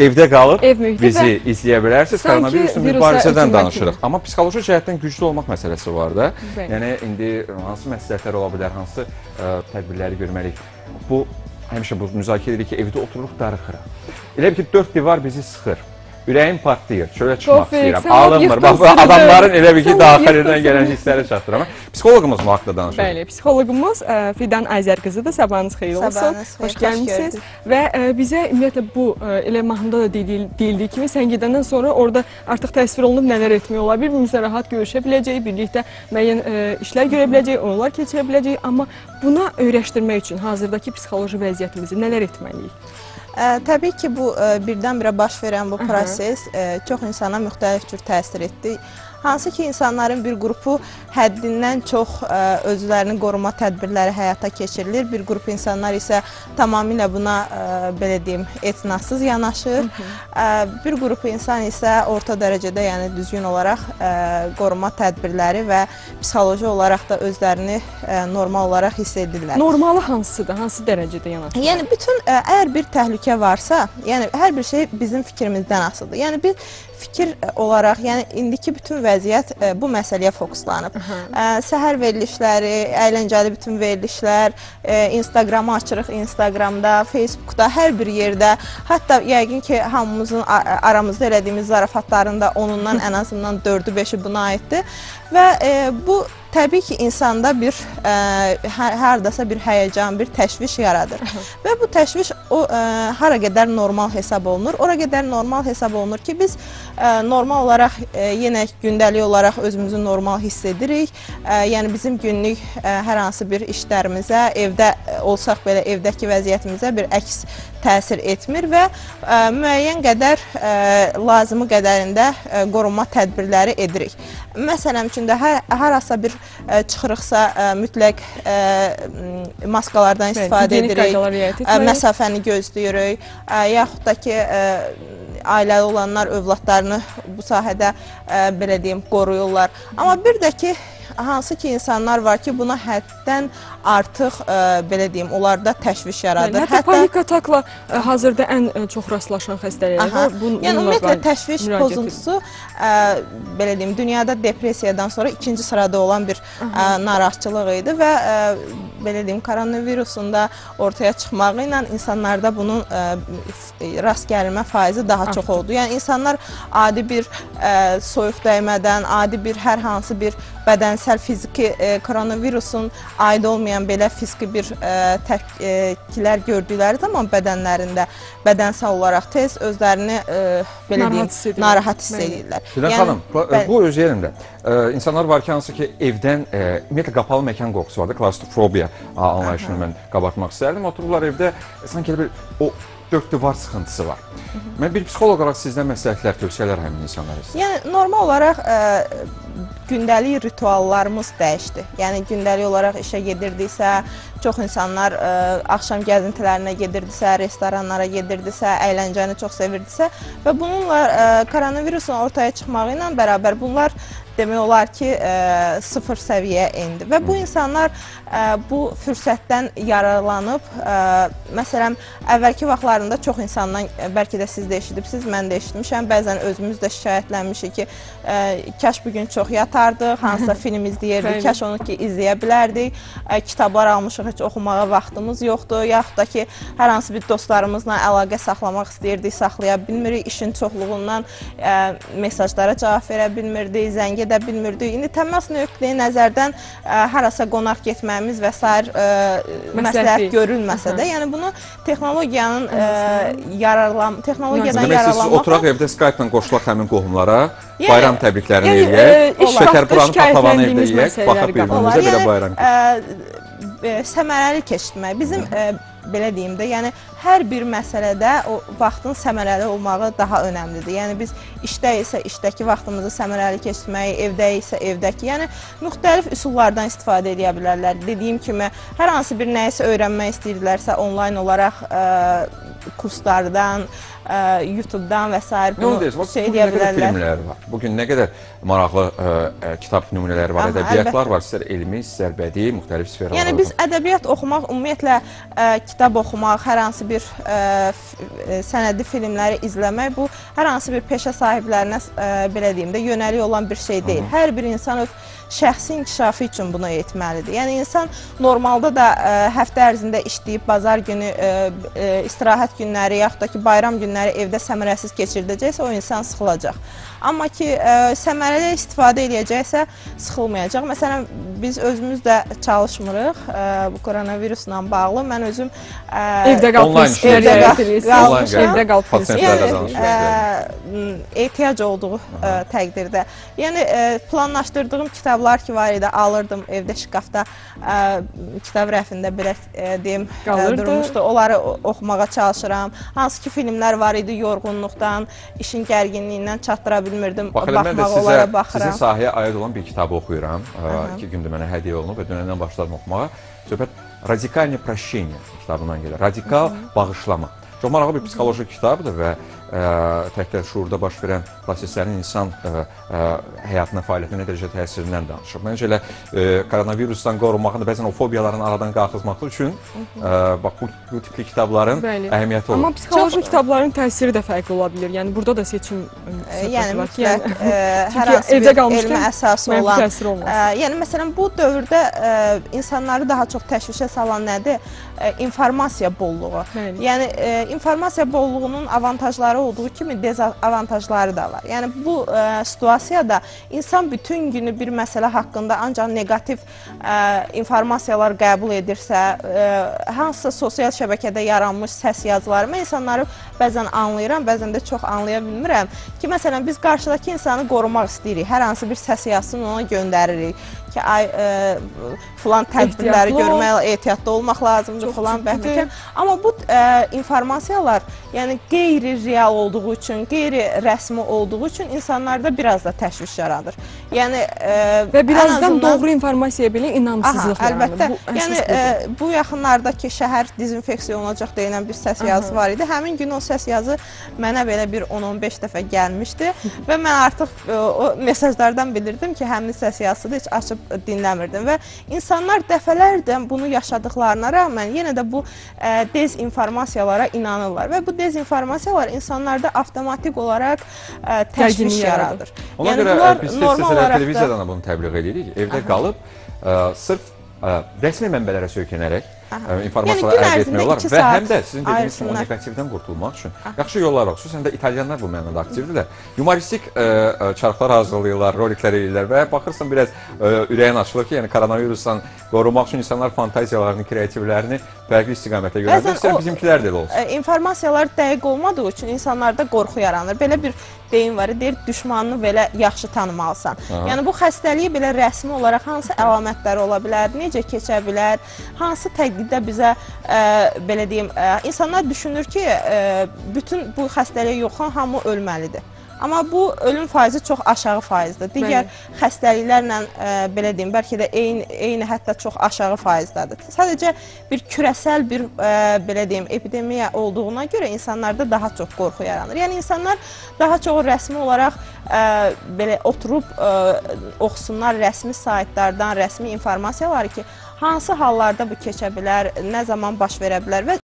evdə qalıb Ev mühiti bizi və izləyə bilərsiniz. Koronavirusla mübarizədən danışırıq. kimi. Amma psixoloji cəhətdən güclü olmaq məsələsi var da. Bəli. Yəni indi hansı məsləhətlər ola bilər, hansı ə, tədbirləri görməliyik. Bu həmişə bu müzakirə edirik ki, evdə otururuq darıxırıq. Elə bil ki, dörd divar bizi sıxır. Ürəyim partlayır, çölə çıxmaq Tofiq, istəyirəm. yıxdın Bax, bu adamların elə bir ki, daxilindən gələn hissləri çatdırır. Psixoloqumuz mu haqda danışır? Bəli, psixoloqumuz ə, Fidan Ayzər qızıdır. Sabahınız xeyir olsun. Xoş gəlmisiniz. Və ə, bizə ümumiyyətlə bu ə, elə mahnıda da deyil, deyildiyi kimi sən gedəndən sonra orada artıq təsvir olunub nələr etmək olar. Bir-birimizlə rahat görüşə biləcəyik, birlikdə müəyyən ə, işlər görə biləcəyik, oyunlar keçirə biləcəyik, amma buna öyrəşdirmək üçün hazırdakı psixoloji vəziyyətimizi nələr etməliyik? Ə, təbii ki, bu ə, birdən-birə baş verən bu proses ə, çox insana müxtəlif cür təsir etdi. Hansı ki, insanların bir qrupu həddindən çox ə, özlərini qoruma tədbirləri həyata keçirilir. Bir qrup insanlar isə tamamilə buna ə, belə deyim, etinadsız yanaşır. Ə, bir qrup insan isə orta dərəcədə, yəni düzgün olaraq ə, qoruma tədbirləri və psixoloji olaraq da özlərini ə, normal olaraq hiss edirlər. Normalı hansıdır? Hansı dərəcədə yanaşır? Yəni bütün ə, əgər bir təhlükə varsa, yəni hər bir şey bizim fikrimizdən asılıdır. Yəni biz fikir olaraq, yəni indiki bütün vəziyyət ə, bu məsələyə fokuslanıb. Ə, səhər verilişləri, əyləncəli bütün verilişlər, ə, Instagramı açırıq, Instagramda, Facebookda, hər bir yerdə, hətta yəqin ki, hamımızın aramızda elədiyimiz zarafatların da onundan ən azından 4-ü 5-i buna aiddir və ə, bu təbii ki, insanda bir ə, hər, hardasa bir həyəcan, bir təşviş yaradır. Və bu təşviş o ə, hara qədər normal hesab olunur? Ora qədər normal hesab olunur ki, biz ə, normal olaraq ə, yenə gündəlik olaraq özümüzü normal hiss edirik. Ə, yəni bizim günlük ə, hər hansı bir işlərimizə, evdə olsaq belə evdəki vəziyyətimizə bir əks təsir etmir və ə, müəyyən qədər ə, lazımı qədərində ə, qorunma tədbirləri edirik. Məsələn üçün də hər harasa bir ə, çıxırıqsa ə, mütləq ə, m, maskalardan istifadə gigiyenik edirik. Ə, məsafəni gözləyirik. Ə, yaxud da ki, ə, ailəli olanlar övladlarını bu sahədə ə, belə deyim, qoruyurlar. Amma bir də ki, hansı ki insanlar var ki, buna həddən artıq ə, belə deyim, onlarda təşviş yaradır. Hətta, panik atakla ə, hazırda ən ə, çox rastlaşan xəstəliklər Aha. Bun, Yəni ümumiyyətlə təşviş pozuntusu ə, belə deyim, dünyada depressiyadan sonra ikinci sırada olan bir ə, narahatçılıq idi və ə, belə deyim, koronavirusun da ortaya çıxmağı ilə insanlarda bunun ə, f- rast gəlmə faizi daha çox Artdı. oldu. Yəni insanlar adi bir ə, soyuq dəymədən, adi bir hər hansı bir bədənsəl fiziki ə, koronavirusun aid olmayan belə fiziki bir ə, tepkilər gördükləri zaman bədənlərində bədənsəl olaraq tez özlərini ə, belə Narahat deyim, narahat hiss edirlər. Fidan xanım, bu, öz yerində. Ə, insanlar var ki, hansı ki, evdən ə, ümumiyyətlə qapalı məkan qorxusu var da, klaustrofobiya anlayışını mən qabartmaq istərdim. Otururlar evdə, sanki bir o dörd divar sıxıntısı var. Mən bir psixoloq olaraq sizdən məsləhətlər, tövsiyələr həmin insanlara istəyirəm. Yəni normal olaraq ə, gündəlik rituallarımız dəyişdi. Yəni gündəlik olaraq işə gedirdiksə, çox insanlar ə, axşam gəzintilərinə gedirdisə, restoranlara gedirdisə, əyləncəni çox sevirdisə və bununla ə, koronavirusun ortaya çıxmağı ilə bərabər bunlar demək olar ki, ə, sıfır səviyyəyə endi və bu insanlar ə, bu fürsətdən yararlanıb, ə, məsələn, əvvəlki vaxtlarında çox insandan bəlkə də siz də eşidibsiz, mən də eşitmişəm. Bəzən özümüz də şikayətlənmişik ki, ə, kaş bu gün çox yatardıq, hansısa film izləyirdik, kaş onu ki izləyə bilərdik. Ə, kitablar almışıq, heç oxumağa vaxtımız yoxdur, yaxud da ki, hər hansı bir dostlarımızla əlaqə saxlamaq istəyirdik, saxlaya bilmirik. İşin çoxluğundan ə, mesajlara cavab verə bilmirdik, zəng edə bilmirdik. İndi təmas nöqteyi nəzərdən ə, harasa qonaq getməyimiz və s. ə, məsləhət görülməsə də, yəni bunu texnologiyanın ə, yararlan texnologiyadan Demək siz yararlanmaq oturaq evdə Skype-la qoşulaq həmin qohumlara, Yəni- bayram təbriklərini yəni, eləyək, e, ilk şəkər vaxtda buranı papavanı evdə yeyək, baxaq bir-birimizə belə bayram. ə, ə, səmərəli keçirmək. Bizim ə, belə deyim də, yəni hər bir məsələdə o vaxtın səmərəli olmağı daha önəmlidir. Yəni biz işdə isə işdəki vaxtımızı səmərəli keçirməyi, evdə isə evdəki, yəni müxtəlif üsullardan istifadə edə bilərlər. Dediyim kimi, hər hansı bir nəyisə öyrənmək istəyirlərsə onlayn olaraq ə, kurslardan, ə, YouTube-dan və s. Nə onu deyirsən? Şey qədər bilərlər. filmlər var. Bugün nə qədər maraqlı ə, ə, kitab nümunələri var, Aha, ədəbiyyatlar var, istər elmi, istər bədii, müxtəlif sferlərdə. Yəni biz ədəbiyyat oxumaq, ümumiyyətlə ə, kitab oxumaq, hər hansı bir ə, sənədli filmləri izləmək bu hər hansı bir peşə sahiblərinə ə, belə deyim də yönəlik olan bir şey deyil. Hər bir insan öz şəxsi inkişafı üçün bunu etməlidir. Yəni insan normalda da ə, həftə ərzində işləyib bazar günü ə, ə, istirahət günləri yaxud da ki bayram günləri evdə səmərəsiz keçirdəcəksə o insan sıxılacaq. Amma ki ə, səmərəli istifadə edəcəksə sıxılmayacaq. Məsələn biz özümüz də çalışmırıq ə, bu koronavirusla bağlı. Mən özüm ə, Evdə. Online Evdə pasientlərlə prinsipləri. danışmaq yəni, ə, ehtiyac olduğu ə, təqdirdə. Yəni ə, planlaşdırdığım kitablar ki var idi, alırdım evdə şkafda, ə, kitab rəfində belə ə, deyim, Qalırdı. ə, durmuşdu. Onları oxumağa çalışıram. Hansı ki filmlər var idi yorğunluqdan, işin gərginliyindən çatdıra bilmirdim. Bax, Baxmaq sizə, onlara baxıram. Sizin sahəyə aid olan bir kitabı oxuyuram. Ə, iki gündür mənə hədiyyə olunub və dünəndən başladım oxumağa. Söhbət Radikalni proşeniya kitabından gəlir. Radikal Hı -hı. bağışlama. Çox maraqlı bir psixoloji kitabdır və təkcə şuurda baş verən proseslərin insan ə, ə, həyatına, fəaliyyətinə nə dərəcə təsirindən danışır. Məncə elə ə, koronavirusdan qorunmağın da bəzən o fobiyaların aradan qalxızmaq üçün ə, bax bu, bu tipli kitabların Bəli. əhəmiyyəti olur. Amma psixoloji kitabların təsiri də fərqli ola bilər. Yəni burada da seçim Yəni ki, mütləq yəni- ə, hər hansı evdə bir əsası mənfi olan təsir olmaz. Ə, yəni məsələn bu dövrdə ə, insanları daha çox təşvişə salan nədir? Ə, informasiya bolluğu. Bəli. Yəni ə, informasiya bolluğunun avantajları olduğu kimi dezavantajları da var. Yəni bu ə, situasiyada insan bütün günü bir məsələ haqqında ancaq neqativ ə, informasiyalar qəbul edirsə, ə, hansısa sosial şəbəkədə yaranmış səs yazıları mən insanları bəzən anlayıram, bəzən də çox anlaya bilmirəm ki, məsələn biz qarşıdakı insanı qorumaq istəyirik. Hər hansı bir səs yazsın ona göndəririk ki, ay ə, filan tədbirləri Ehtiyatlı ol. görmək, ehtiyatlı olmaq lazımdır Çox filan bəhməkən. Amma bu ə, informasiyalar, yəni qeyri-real olduğu üçün, qeyri-rəsmi olduğu üçün insanlarda biraz da təşviş yaradır. Yəni ə, və birazdan azından- doğru informasiyaya belə Aha, inamsızlıq əlbəttə. yaranır. Bu yəni ə, bu yaxınlardakı şəhər dezinfeksiya olunacaq deyilən bir səs yazısı var idi. Həmin gün o səs yazı mənə belə bir 10-15 dəfə gəlmişdi və mən artıq ə, o mesajlardan bilirdim ki, həmin səs yazısını heç açıb dinləmirdim və insanlar dəfələrlə bunu yaşadıklarına rəğmən yenə də bu ə, dezinformasiyalara inanırlar və bu dezinformasiyalar insanlarda avtomatik olaraq ə, təşviş yaradır. yaradır. Ona Yəni görə bunlar ə, biz normal olaraq da- televiziyadan da bunu təbliğ edirik. Evdə qalıb ə, sırf ə, rəsmi mənbələrə söykənərək Aha. informasiyalar Yəni əldə etmək olar və həm də sizin dediyiniz kimi o neqativdən qurtulmaq üçün yaxşı yollar var. Xüsusən də italyanlar bu mənada aktivdirlər. Humoristik ə, ə, çarxlar hazırlayırlar, roliklər eləyirlər və baxırsan biraz ə, ürəyin açılır ki, yəni koronavirusdan qorunmaq üçün insanlar fantaziyalarını, kreativlərini fərqli istiqamətə yönəldir. İstər o- bizimkilər də elə olsun. Ə, informasiyalar dəqiq olmadığı üçün insanlarda qorxu yaranır. Belə bir deyim var, deyir düşmanını belə yaxşı tanımalısan. Aha. Yəni bu xəstəliyi belə rəsmi olaraq hansı əlamətləri ola bilər, necə keçə bilər, hansı təqdirdə bizə ə, belə deyim, ə, insanlar düşünür ki, ə, bütün bu xəstəliyə yoxan hamı ölməlidir. Amma bu ölüm faizi çox aşağı faizdir. Digər xəstəliklərlə ə, belə deyim, bəlkə də eyni eyni hətta çox aşağı faizdadır. Sadəcə bir küresel bir ə, belə deyim, epidemiya olduğuna görə insanlarda daha çox qorxu yaranır. Yəni insanlar daha çox rəsmi olaraq ə, belə oturub ə, oxusunlar rəsmi saytlardan, rəsmi informasiyaları ki, hansı hallarda bu keçə bilər, nə zaman baş verə bilər